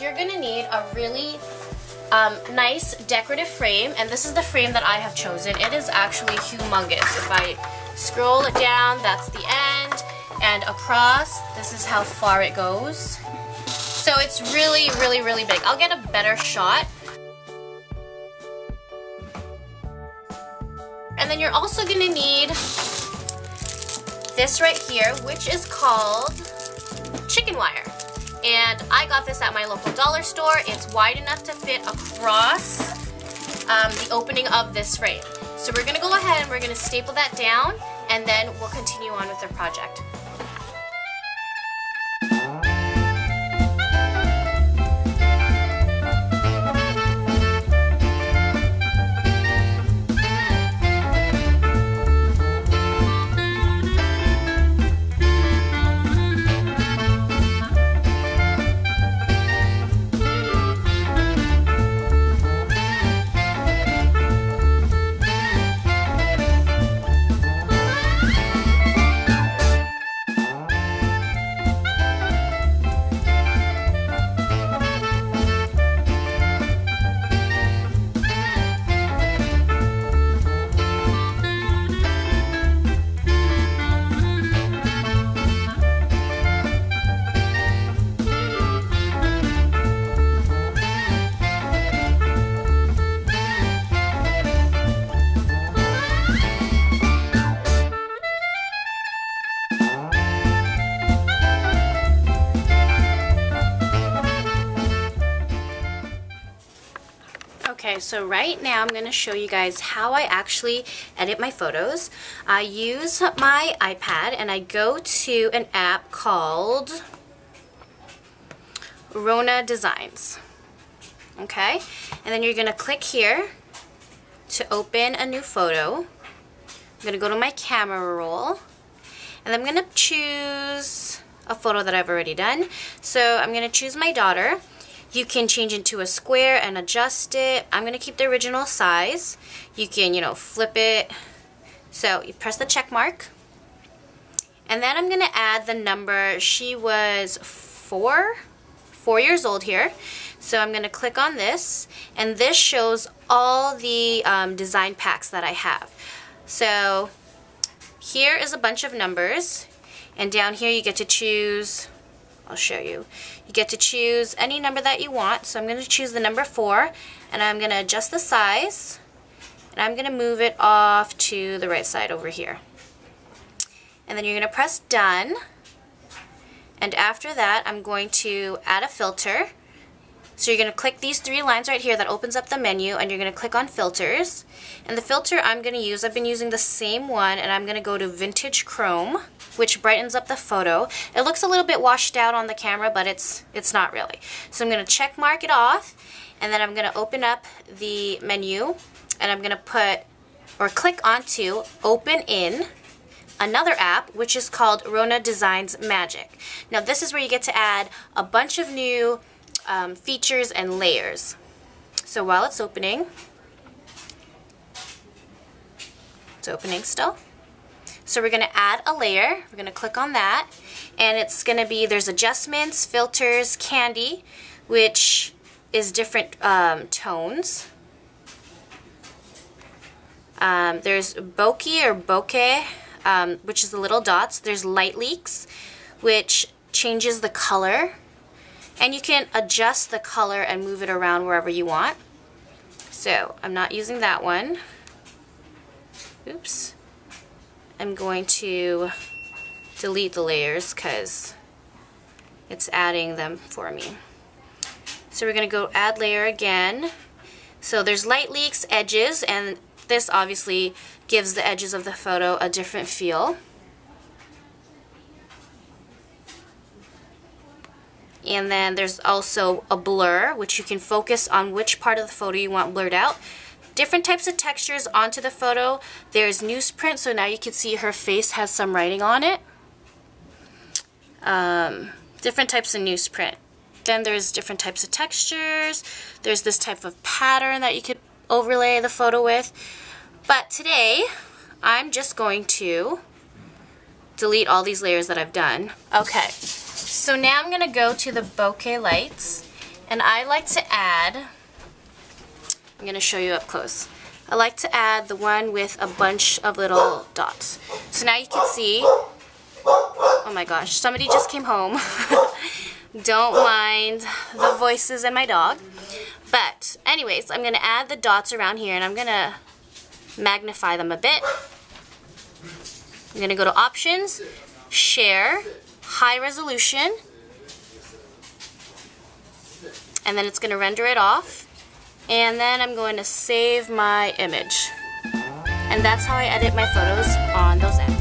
you're gonna need a really um, nice decorative frame, and this is the frame that I have chosen. It is actually humongous. If I scroll it down, that's the end, and across, this is how far it goes. So it's really, really, really big. I'll get a better shot. And then you're also gonna need this right here, which is called chicken wire. And I got this at my local dollar store. It's wide enough to fit across um, the opening of this frame. So we're gonna go ahead and we're gonna staple that down and then we'll continue on with the project. So right now I'm going to show you guys how I actually edit my photos. I use my iPad and I go to an app called Rhonna Designs. Okay, and then you're going to click here to open a new photo. I'm going to go to my camera roll and I'm going to choose a photo that I've already done. So I'm going to choose my daughter you can change into a square and adjust it. I'm going to keep the original size. You can, you know, flip it. So you press the check mark. And then I'm going to add the number. She was four, four years old here. So I'm going to click on this. And this shows all the um, design packs that I have. So here is a bunch of numbers. And down here you get to choose I'll show you. You get to choose any number that you want. So I'm going to choose the number 4 and I'm going to adjust the size and I'm going to move it off to the right side over here. And then you're going to press done and after that I'm going to add a filter. So you're going to click these three lines right here that opens up the menu and you're going to click on filters. And the filter I'm going to use, I've been using the same one and I'm going to go to Vintage Chrome which brightens up the photo. It looks a little bit washed out on the camera, but it's, it's not really. So I'm going to check mark it off, and then I'm going to open up the menu, and I'm going to put, or click onto Open In, another app which is called Rhonna Designs Magic. Now this is where you get to add a bunch of new um, features and layers. So while it's opening, it's opening still. So we're going to add a layer. We're going to click on that. And it's going to be, there's adjustments, filters, candy, which is different um, tones. Um, there's bokeh or bokeh, um, which is the little dots. There's light leaks, which changes the color. And you can adjust the color and move it around wherever you want. So I'm not using that one. Oops. I'm going to delete the layers because it's adding them for me. So we're going to go add layer again. So there's light leaks, edges, and this obviously gives the edges of the photo a different feel. And then there's also a blur, which you can focus on which part of the photo you want blurred out different types of textures onto the photo. There's newsprint, so now you can see her face has some writing on it. Um, different types of newsprint. Then there's different types of textures. There's this type of pattern that you could overlay the photo with. But today, I'm just going to delete all these layers that I've done. Okay, so now I'm going to go to the bokeh lights And I like to add, I'm going to show you up close. I like to add the one with a bunch of little dots. So now you can see, oh my gosh, somebody just came home. Don't mind the voices and my dog. But anyways, I'm going to add the dots around here and I'm going to magnify them a bit. I'm going to go to options, share, high resolution, and then it's going to render it off. And then I'm going to save my image. And that's how I edit my photos on those apps.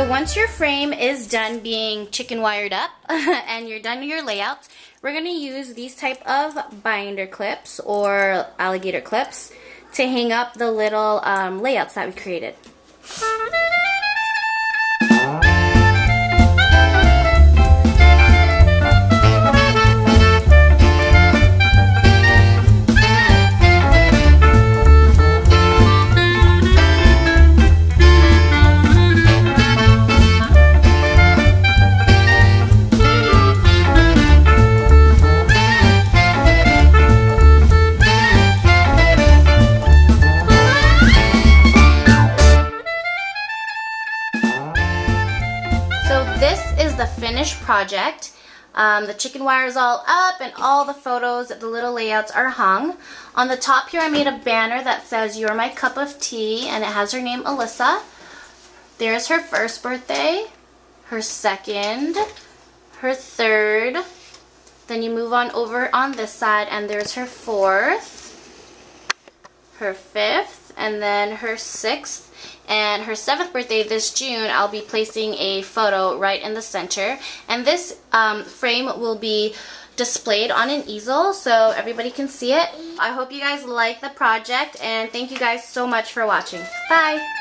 So once your frame is done being chicken wired up and you're done with your layouts, we're going to use these type of binder clips or alligator clips to hang up the little um, layouts that we created. Finished project. Um, the chicken wire is all up and all the photos, the little layouts are hung. On the top here I made a banner that says you're my cup of tea and it has her name Alyssa. There's her first birthday, her second, her third. Then you move on over on this side and there's her fourth, her fifth, and then her sixth and her seventh birthday this June, I'll be placing a photo right in the center. And this um, frame will be displayed on an easel so everybody can see it. I hope you guys like the project and thank you guys so much for watching. Bye!